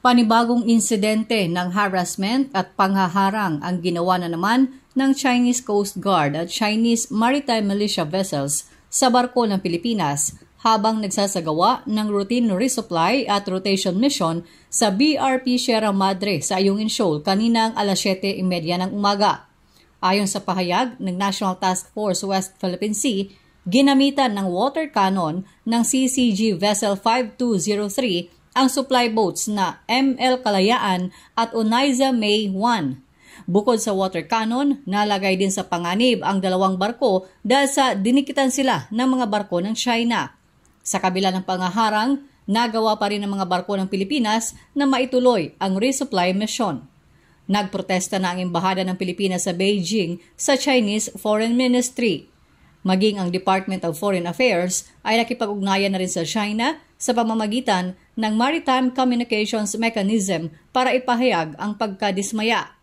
Panibagong insidente ng harassment at panghaharang ang ginawa na naman ng Chinese Coast Guard at Chinese Maritime Militia vessels sa barko ng Pilipinas habang nagsasagawa ng routine resupply at rotation mission sa BRP Sierra Madre sa Ayungin Shoal kaninang alas 7.30 ng umaga. Ayon sa pahayag ng National Task Force West Philippine Sea, ginamitan ng water cannon ng CCG Vessel 5203 ang supply boats na ML Kalayaan at Onaiza May 1. Bukod sa water cannon, nalagay din sa panganib ang dalawang barko dahil sa dinikitan sila ng mga barko ng China. Sa kabila ng pangaharang, nagawa pa rin ng mga barko ng Pilipinas na maituloy ang resupply mission. Nagprotesta na ang Embahada ng Pilipinas sa Beijing sa Chinese Foreign Ministry. Maging ang Department of Foreign Affairs ay nakipag-ugnayan na rin sa China sa pamamagitan ng Maritime Communications Mechanism para ipahayag ang pagkadismaya.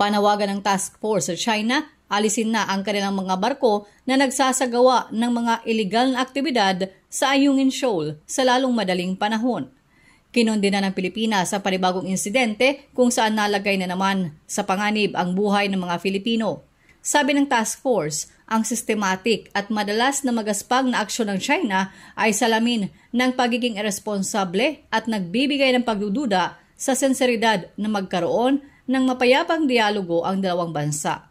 Panawagan ng task force sa China, alisin na ang kanilang mga barko na nagsasagawa ng mga illegal na aktibidad sa Ayungin Shoal sa lalong madaling panahon. Kinundina ng Pilipinas sa panibagong insidente kung saan nalagay na naman sa panganib ang buhay ng mga Filipino. Sabi ng task force, ang systematic at madalas na magaspag na aksyon ng China ay salamin ng pagiging irresponsable at nagbibigay ng pagdududa sa senseridad na magkaroon ng mapayapang dialogo ang dalawang bansa.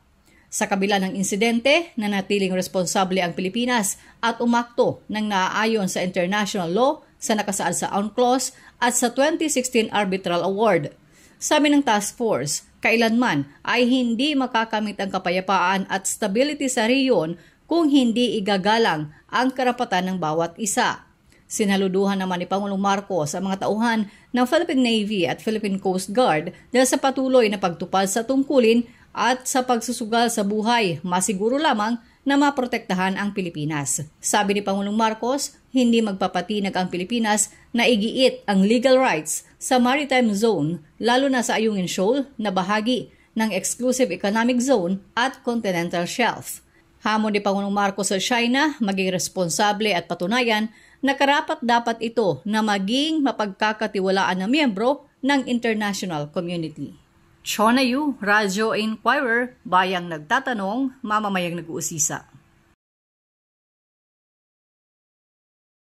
Sa kabila ng insidente, nanatiling responsable ang Pilipinas at umakto ng naaayon sa international law sa nakasaad sa UNCLOS at sa 2016 Arbitral Award. Sabi ng task force, kailanman ay hindi makakamit ang kapayapaan at stability sa riyon kung hindi igagalang ang karapatan ng bawat isa. Sinaluduhan naman ni Pangulong Marcos ang mga tauhan ng Philippine Navy at Philippine Coast Guard dahil sa patuloy na pagtupad sa tungkulin at sa pagsusugal sa buhay, masiguro lamang na maprotektahan ang Pilipinas. Sabi ni Pangulong Marcos, hindi magpapatinag ang Pilipinas na igiit ang legal rights sa maritime zone, lalo na sa Ayungin Shoal na bahagi ng Exclusive Economic Zone at Continental Shelf. Hamon ni Pangulong Marcos sa China maging responsable at patunayan na karapat dapat ito na maging mapagkakatiwalaan na miyembro ng international community. Chona Yu, Radyo Inquirer, Bayang Nagtatanong, Mamamayang Nag-uusisa.